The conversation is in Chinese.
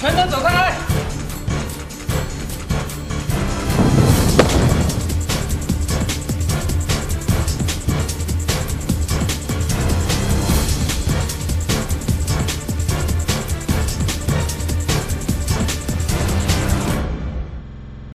全都走开